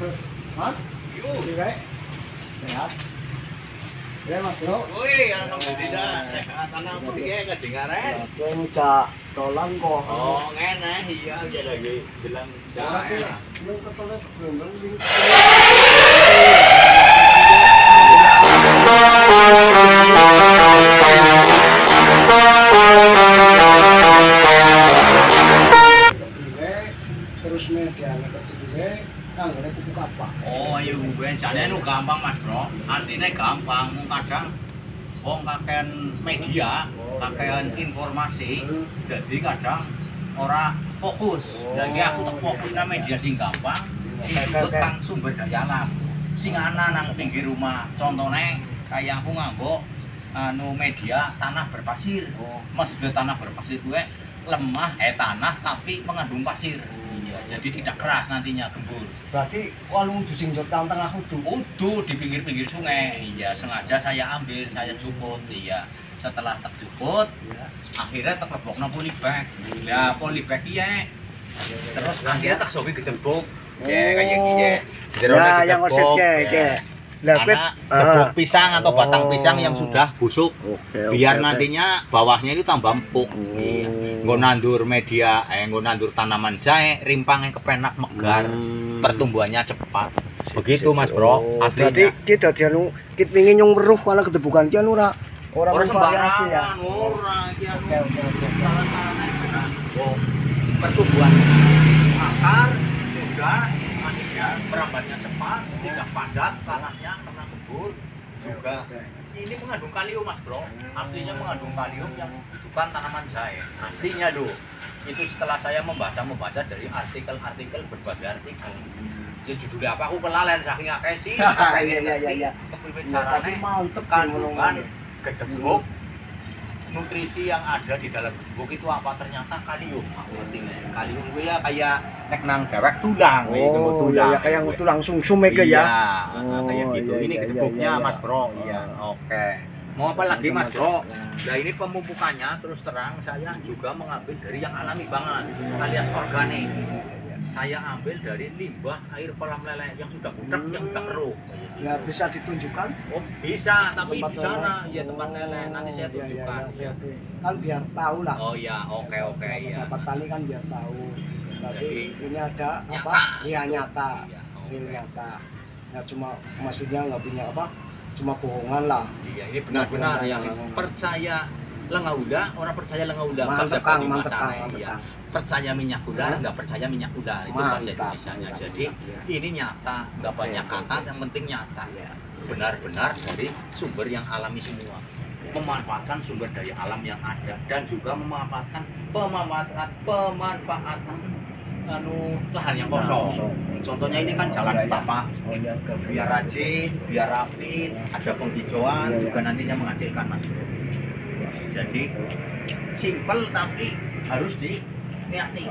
Mas, Yuk. di baik. Sehat. Ya Mas Bro. Woi, alhamdulillah. Sehat anak putih kedengaran. Kowe ngejak dolan kok. Oh, ngene iya dia lagi bilang Ora ki jangan. yang ketole sebelum ini. Kedue, apa? Oh, iya jane nu gampang Mas Bro. Artinya gampang, kadang wong kakean media, kakean informasi, jadi kadang ora fokus. Jadi aku tak fokus nang media sing gampang, sing kang sumber daya alam. Sing ana nang pinggir rumah. Contohnya kayak aku nganggo anu media tanah berpasir. Oh, Maksudnya tanah berpasir gue lemah eh tanah tapi mengandung pasir. Iya, jadi tidak keras nantinya gembur. berarti kalau kudu sing jot tengah kudu. Udu di pinggir-pinggir sungai. Iya, sengaja saya ambil, saya cuput. Iya. Setelah tak cuput, Ya. akhirnya tak lebokno polybag. Ya, polybag iya. Terus akhirnya tak sobi gedebuk. Ya, kayak gini ya. Ya, yang konsep ya, Karena gebuk pisang atau batang pisang yang Oh. sudah busuk. Oke, Biar nantinya bawahnya itu tambah empuk. Hmm. Iya. Nggo nandur media, eh nggo nandur tanaman jahe, rimpangnya kepenak megar, Hmm. pertumbuhannya cepat. Begitu Mas Bro, Oh, aslinya. Berarti ki dadi anu kit wingi nyung weruh ala kedebukan ki anu ora ora Orang ya. sembarangan, ora iki anu. Oke, oke, benar. Oh, pertumbuhan akar juga akhirnya merambatnya cepat, tidak padat tanahnya karena gembur juga. Ini mengandung kalium mas bro, aslinya mengandung kalium yang bukan tanaman jahe. Aslinya loh. Itu setelah saya membaca membaca dari artikel-artikel berbagai artikel. Ya judulnya apa aku kelalen saking akeh sih. Iya, iya, iya, iya. Ya, carane mantep kandungan gedebuk nutrisi yang ada di dalam gedebuk itu apa ternyata kalium ngerti nggak? kalium gue ya kayak nek nang dewek tulang gitu, Oh, tulang iya, ya, kayak ngutu langsung sume ke iya, ya. nah, kayak Oh, gitu iya, ini iya, iya, iya. mas bro iya Oh. oke mau apa lagi mas bro Nah, Nah ini pemupukannya terus terang saya juga mengambil dari yang alami banget alias organik. Saya ambil dari limbah air kolam lele yang sudah budak, yang sudah keruh. nggak bisa ditunjukkan Oh bisa, tapi Tempat di sana lele. ya tempat lele. Nanti saya Oh, iya, iya, tunjukkan. iya, ya. oke. Kan biar tahu lah. Oh ya, oke oke ya. Pejabat tani kan biar tahu. Berarti Jadi, ini ada apa? Nyata. Iya nyata. Ini oke. nyata. Nggak cuma maksudnya nggak punya apa? Cuma bohongan lah. Iya, ini benar-benar yang percaya lengauda, orang percaya lengauda. Mantep Kang, mantep Kang, iya. Kang. Percaya minyak ular, Hah? nggak percaya minyak ular. Itu bahasa Mantap. Indonesia-nya. mantap, Jadi mantap, ya. ini nyata, nggak banyak Oke, kata, yang penting nyata ya. Benar-benar dari sumber yang alami semua. Memanfaatkan sumber daya alam yang ada dan juga memanfaatkan pemanfaatan pemanfaatan anu lahan yang kosong. Contohnya ini kan jalan setapak, iya, biar rajin, biar rapi, ada penghijauan Iya, iya. juga nantinya menghasilkan mas. Jadi simpel tapi harus diniati,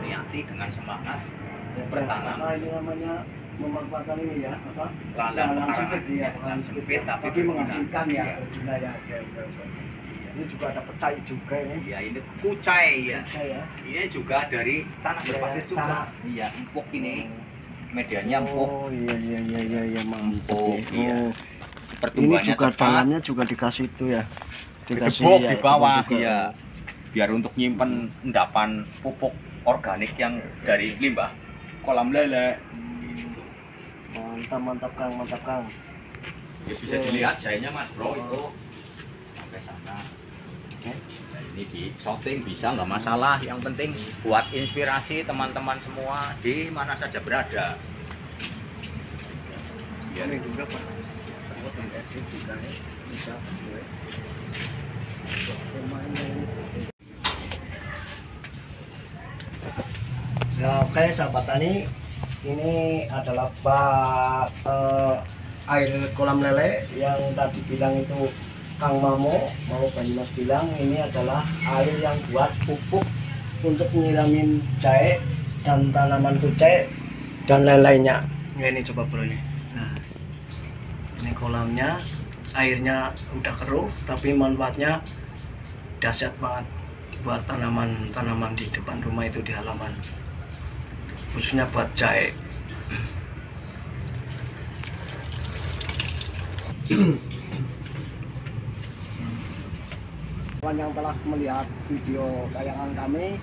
niati dengan semangat bertanam. Apa ini namanya memanfaatkan ini ya apa? Lahan sempit ya, lahan sempit. tapi Tapi menghasilkan ya, Iya. berguna ya. Oke, oke. Ini juga ada pecai juga ini. Ya ini kucai ya. Ya. Ini juga dari tanah berpasir juga. Tanah. Iya, empuk ini. Medianya empuk. Oh iya iya iya iya iya Empuk, iya. Oh, ini Pertumbuhannya juga cepat. dalamnya juga dikasih itu ya. Gedebuk ya, di bawah ya. Biar untuk nyimpen endapan pupuk organik yang dari limbah kolam lele. Mantap mantap Kang, mantap Kang. Ya, bisa Oke. dilihat jahenya Mas Bro itu sampai sana. Nah, ini di shooting bisa nggak masalah. Yang penting buat inspirasi teman-teman semua di mana saja berada. Biar Ini juga Pak. Ya oke sahabat tani ini adalah bak eh, air kolam lele yang tadi bilang itu Kang Mamo mau Banyumas bilang ini adalah air yang buat pupuk untuk nyiramin jahe dan tanaman kucai dan lain-lainnya. Nah, ini coba bro ini ini kolamnya airnya udah keruh tapi manfaatnya dahsyat banget buat tanaman-tanaman di depan rumah itu di halaman. Khususnya buat jahe. Teman yang telah melihat video tayangan kami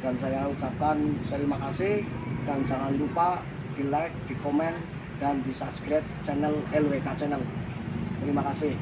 dan saya ucapkan terima kasih dan jangan lupa di like, di komen, dan di subscribe channel LWK channel. Terima kasih.